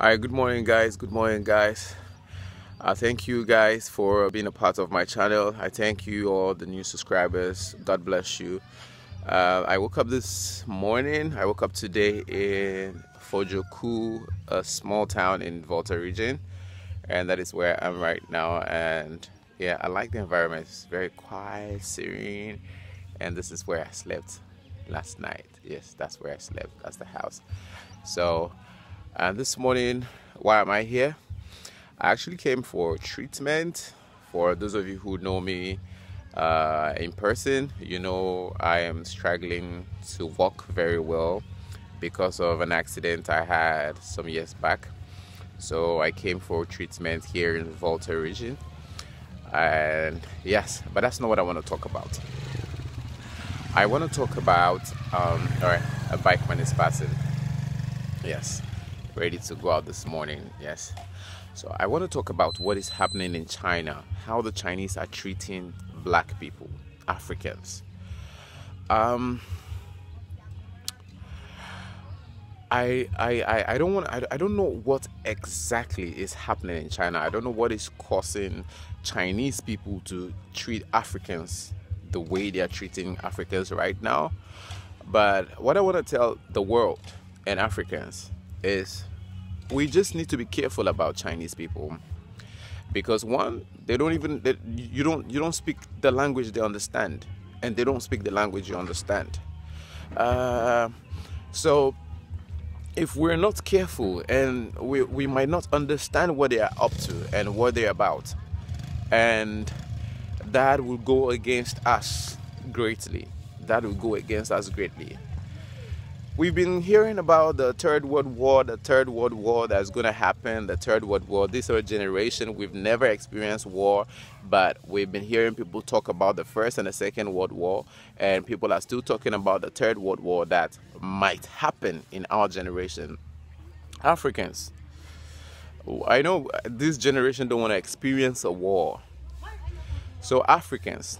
All right, good morning, guys. Good morning, guys. Uh, thank you guys for being a part of my channel. I thank you all the new subscribers. God bless you. Uh, I woke up this morning. I woke up today in Fojoku, a small town in Volta region, and that is where I'm right now. And yeah, I like the environment. It's very quiet, serene, and this is where I slept last night. Yes, that's where I slept. That's the house. So, and this morning, why am I here? I actually came for treatment. For those of you who know me uh, in person, you know I am struggling to walk very well because of an accident I had some years back. So I came for treatment here in the Volta region. And yes, but that's not what I want to talk about. I want to talk about, um, all right, a bikeman is passing. Yes, ready to go out this morning. Yes. So I want to talk about what is happening in China, how the Chinese are treating black people, Africans. Um, I, I, I don't want I, I don't know what exactly is happening in China. I don't know what is causing Chinese people to treat Africans the way they are treating Africans right now. But what I want to tell the world and Africans is we just need to be careful about Chinese people because one they don't even they, you don't you don't speak the language they understand and they don't speak the language you understand. Uh, so if we're not careful and we, we might not understand what they are up to and what they're about and that will go against us greatly. That will go against us greatly we've been hearing about the third world war the third world war that's going to happen the third world war this is generation. We've never experienced war but we've been hearing people talk about the first and the second world war and people are still talking about the third world war that might happen in our generation. Africans i know this generation don't want to experience a war. So africans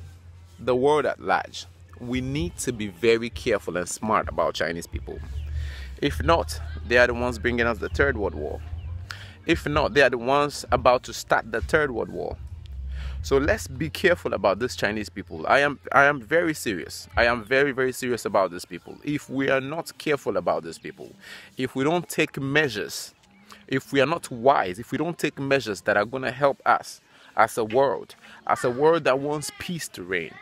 the world at large we need to be very careful and smart about Chinese people. If not, they are the ones bringing us the Third World War. If not, they are the ones about to start the Third World War. So let's be careful about these Chinese people. I am I am very serious. I am very very serious about these people. If we are not careful about these people, if we don't take measures, if we are not wise, if we don't take measures that are going to help us as a world, as a world that wants peace to reign,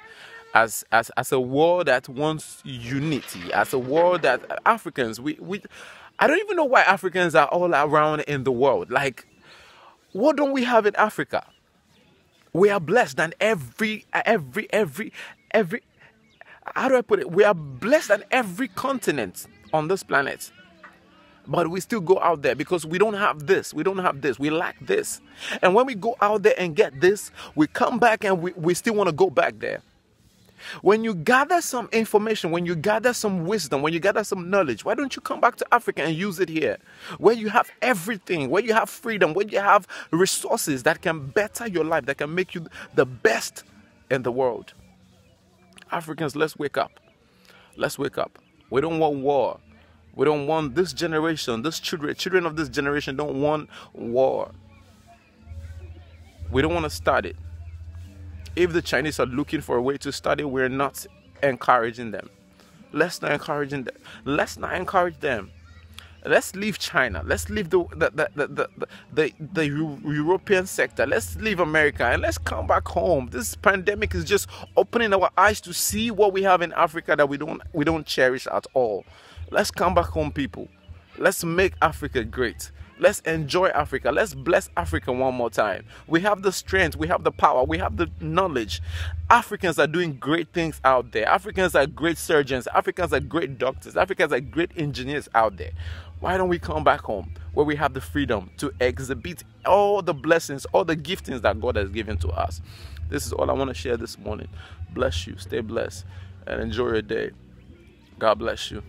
as as as a world that wants unity, as a world that Africans we we I don't even know why Africans are all around in the world. Like, what don't we have in Africa? We are blessed than every every every every how do I put it? We are blessed than every continent on this planet. But we still go out there because we don't have this. We don't have this. We lack this. And when we go out there and get this, we come back and we, we still want to go back there. When you gather some information, when you gather some wisdom, when you gather some knowledge, why don't you come back to Africa and use it here? Where you have everything, where you have freedom, where you have resources that can better your life, that can make you the best in the world. Africans, let's wake up. Let's wake up. We don't want war. We don't want this generation, this children, children of this generation don't want war. We don't want to start it if the Chinese are looking for a way to study, we're not encouraging them. Let's not encouraging them. Let's not encourage them. Let's leave China. Let's leave the, the, the, the, the, the European sector. Let's leave America and let's come back home. This pandemic is just opening our eyes to see what we have in Africa that we don't we don't cherish at all. Let's come back home, people. Let's make Africa great. Let's enjoy Africa. Let's bless Africa one more time. We have the strength, we have the power, we have the knowledge. Africans are doing great things out there. Africans are great surgeons. Africans are great doctors. Africans are great engineers out there. Why don't we come back home where we have the freedom to exhibit all the blessings, all the giftings that God has given to us? This is all I want to share this morning. Bless you, stay blessed, and enjoy your day. God bless you.